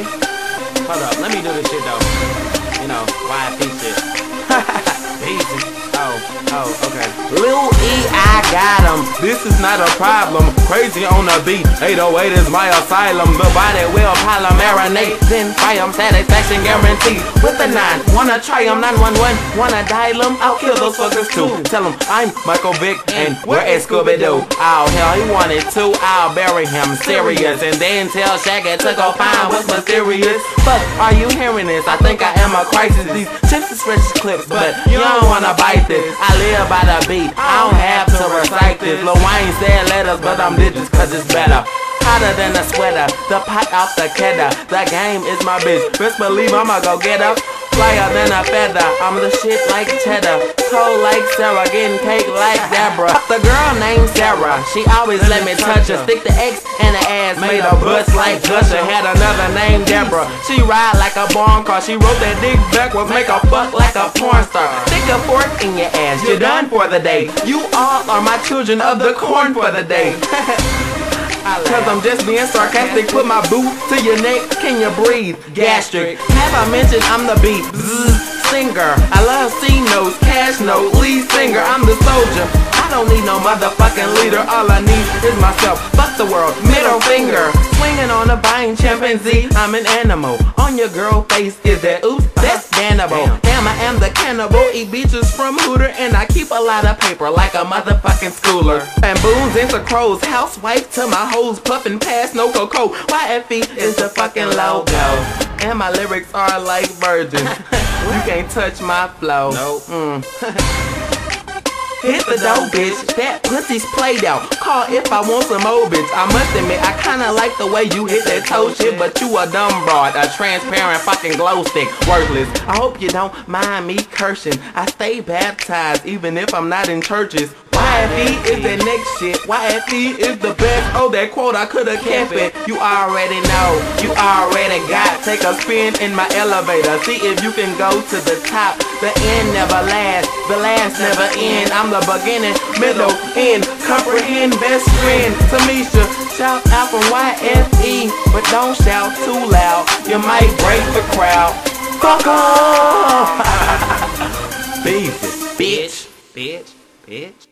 Hold up. Let me do this shit though. You know, why I YP shit. Oh, okay. Lil E, I got him. This is not a problem. Crazy on the beat. 808 is my asylum. The body will polymarinate. Then fire em, satisfaction guaranteed. With the 9, wanna try em, 911. Wanna dial em? I'll kill those fuckers too. Tell them I'm Michael Vick and we're at Scooby Doo. Oh, hell, he wanted to. I'll bury him serious. And then tell Shaggy to go find what's mysterious. Fuck, are you hearing this? I think I am a crisis. These chips is fresh clips, but you don't wanna bite this. I live by the beat. I don't have to recite this. Lil Wayne said letters, but I'm digits cause it's better. Hotter than a sweater, the pot off the kedda. The game is my bitch. Best believe I'ma go get up. Flyer than a feather, I'm the shit like cheddar. Cold like Sarah, getting cake like Deborah. The girl she always let me touch her. Stick the X in the ass, made her bust like Gusher. Had another name, Deborah. She ride like a barn car, she wrote that dick backwards, make a fuck like a porn star. Stick a fork in your ass, you're done for the day. You all are my children of the corn for the day. Cause I'm just being sarcastic. Put my boot to your neck. Can you breathe? Gastric. Have I mentioned I'm the beat? singer. I love C notes, cash note, lead singer. I'm the soldier. I don't need no motherfucking leader. All I need is myself. Fuck the world. Middle finger. Swinging on a vine, chimpanzee. I'm an animal. On your girl face is that oops, that's cannibal. Damn, I am the cannibal. Eat beaches from Hooter, and I keep a lot of paper like a motherfucking schooler. Baboons into crows, housewife to my hoes, puffing past no cocoa. YFE is the fucking logo. And my lyrics are like virgins. you can't touch my flow. Nope. Mm. Hit the dough, bitch. That pussy's played out. Call if I want some more, bitch. I must admit, I kinda like the way you hit that toe shit, but you a dumb broad, a transparent fucking glow stick, worthless. I hope you don't mind me cursing. I stay baptized even if I'm not in churches. YFE is the next shit. YFE is the best. Oh, that quote, I could've kept it. You already know. You already got. Take a spin in my elevator. See if you can go to the top. The end never lasts. The last never end. I'm the beginning, middle, end. Comprehend best friend. Tamisha, shout out from YFE. But don't shout too loud. You might break the crowd. Fuck off! Beef bitch. Bitch. Bitch.